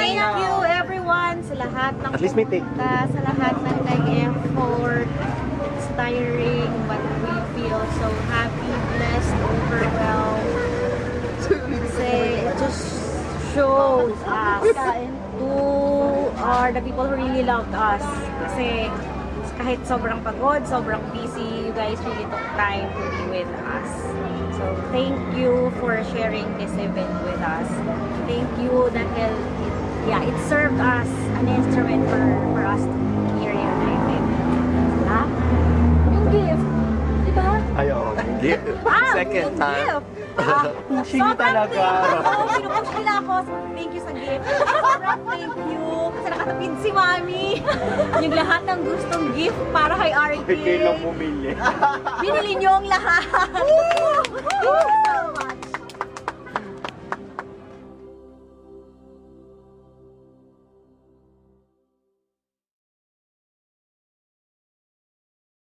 Thank you everyone sa lahat ng At least may take. pumunta, sa lahat ng nag-effort. It's tiring but we feel so happy, blessed, overwhelmed. Kasi it just shows us who are the people who really loved us. Kasi kahit sobrang pagod, sobrang busy, you guys really took time to be with us. So, thank you for sharing this event with us. Thank you dahil it, yeah, it served us an instrument for, for us to be here united. Salamat. Yung gift, di ba? Ayaw. Ah, Second time. gift. Ah, you sobrang talaga. Oh, pinupush nila ako. Thank you sa gift. Sobrang thank you. Kasi nakatapid si Mami. yung lahat ng gustong gift para kay RK. Kailang bumili. Binili niyo ang lahat.